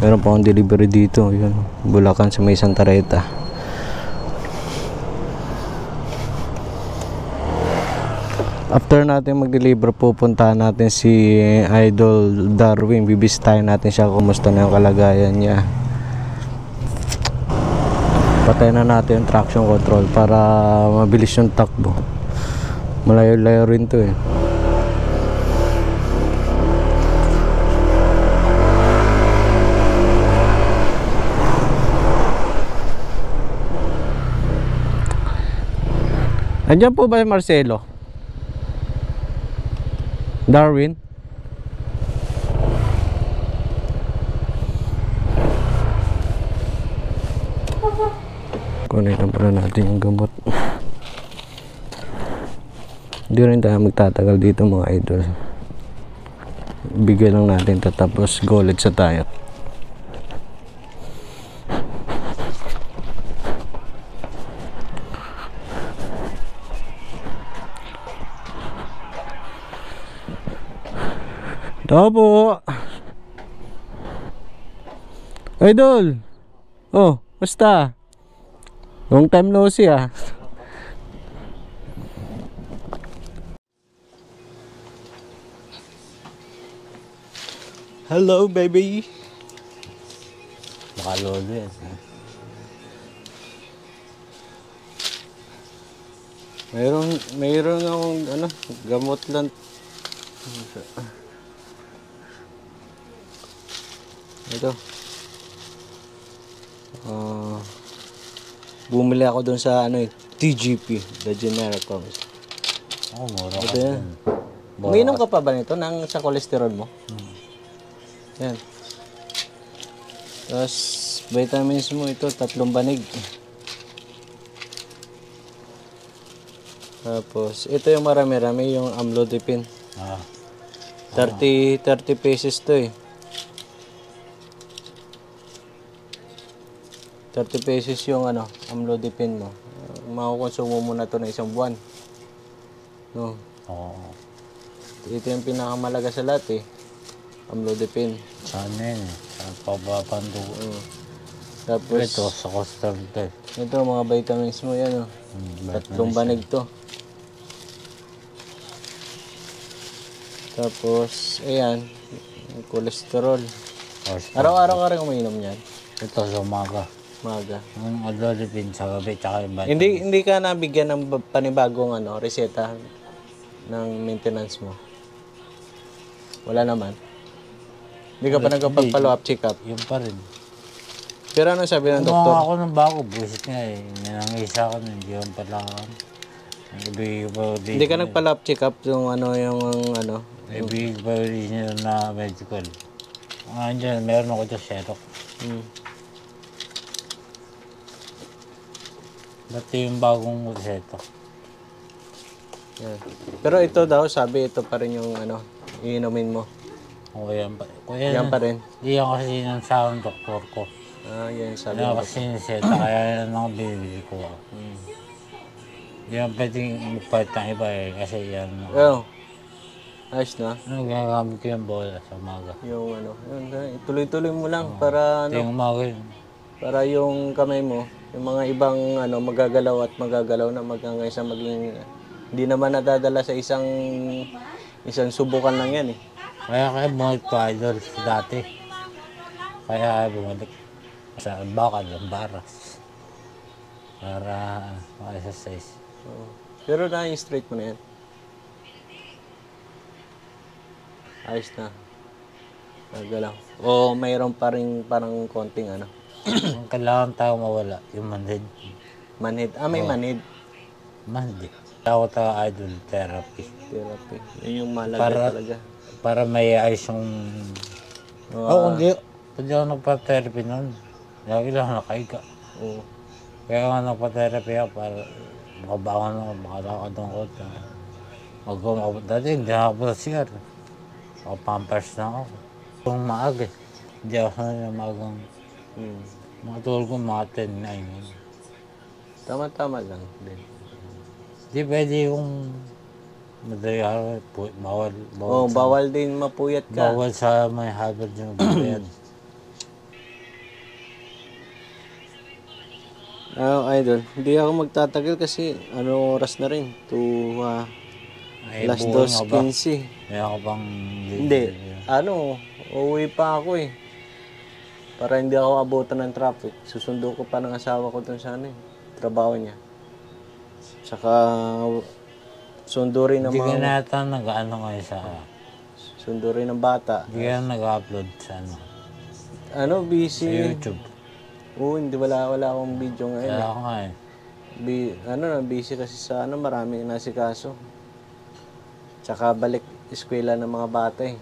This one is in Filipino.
Meron pa akong delivery dito. Yun. Bulacan sa may Santa Rita. After natin mag-deliver, pupuntahan natin si Idol Darwin. Bibisitahin natin siya kumusta na yung kalagayan niya. Patay na natin yung traction control para mabilis yung takbo. Malayo-layo rin to eh. Andiyan po ba si Marcelo? Darwin? Kunin pala natin yung gamot. Hindi rin tayo magtatagal dito mga idol. Bigyan lang natin tatapos golet sa tayo. Tao po. Idol. Oh, basta. Long time no see ah. Hello baby. Baka lolo yan. Mayroon, mayroon akong ano, gamot lang. Ito. Ah, bumili ako doon sa ano eh, TGP, the generic comes. Oo, mura Ito yan. Umiinom ka pa ba nito nang sa cholesterol mo? Yan. Tapos, vitamins mo ito, tatlong banig. Tapos, ito yung marami-rami, yung amlodipine. Ah, 30, 30 pesos to eh. 30 pesos yung ano, amlodipine mo. Makukonsumo mo na to na isang buwan. No. oo. Ito yung pinakamalaga sa lahat eh. Eh. Saan pababang dugo. Oo. Tapos, Ito, sa custom to eh. ito mga vitamins mo yan oh. Hmm, Tatlong banig to. Tapos, ayan, cholesterol. Araw-araw ka rin umiinom niyan. Ito sa umaga. Maga. Yung adolipin sa gabi, tsaka yung vitamin. Hindi hindi ka nabigyan ng ba- panibagong ano, reseta ng maintenance mo. Wala naman. Hindi ka pa nagpapag-follow up check up. Yun pa rin. Pero ano sabi ng Gumawa doktor? ako ng bago, bullshit nga eh. Ninangisa ko nun, hindi yung pala. Ibigay pa di. Hindi ka nagpa-follow up check up yung ano yung ano. Ibigay pa original na medical. Ah, dyan, meron ako dyan, Sherlock. Hmm. Dati yung bagong reseta. Yan. Pero ito daw sabi ito pa rin yung ano, iinumin mo. O yan pa. Kuya, Yan pa rin. Di yan kasi ng sa doktor ko. Ah, yan sabi. Yan kasi yung reseta, kaya yan ang binibili ko. Hmm. Yan pwedeng magpalit ng iba eh, kasi yan. Oh. Ayos na. Ano, ginagamit ko yung bola sa umaga. Yung ano, yun, tuloy-tuloy mo lang para Ito ano, yung umaga yun. para yung kamay mo, yung mga ibang ano magagalaw at magagalaw na magkangay sa maging hindi naman nadadala sa isang isang subukan lang yan eh. Kaya kaya bumalik ko idol dati. Kaya bumalik sa bakal, ang baras. Para maka-exercise. Oo. Pero na straight mo na yan. Ayos na. Nagalaw. O mayroon pa rin parang konting ano. Ang kailangan tayo mawala, yung manhid. Manhid. Ah, may manhid Manhid. Tawag tayo idol therapy. therapy. Yun yung malaga Para- talaga. Para may ayos yung... Oo. Oo, oh, hindi. Hindi ako nagpa-therapy noon. Lagi lang ako nakahiga. Oo. Kaya nga nagpa-therapy ako para makabangon ako, makalakad ng kota. Magawa ako. Dati hindi ako sa CR. Ako pampers na ako. Kung maaga, eh. hindi ako na maagang Hmm. Mga tulog ko mga 10, 9. Tama-tama lang din. Di pwede yung madaling araw, pu- bawal, bawal, oh, bawal din mapuyat ka. Bawal sa may habit yung mapuyat. Ah, uh, idol. Hindi ako magtatagal kasi ano oras na rin? To uh, Ay, last 2.15. Meron ka bang... Hindi. Ano, uuwi pa ako eh. Para hindi ako abutan ng traffic. Susundo ko pa ng asawa ko dun sa ano eh. Trabaho niya. Tsaka sundo rin ng Hindi ka mga nata nag-ano ngayon sa... sundo rin ng bata. Hindi ka nag-upload sa ano, Ano, sa busy. YouTube. Oo, hindi wala wala akong video ngayon. Kaya eh. ako nga eh. Bi, ano na, busy kasi sa ano, maraming nasikaso. Tsaka balik eskwela ng mga bata eh.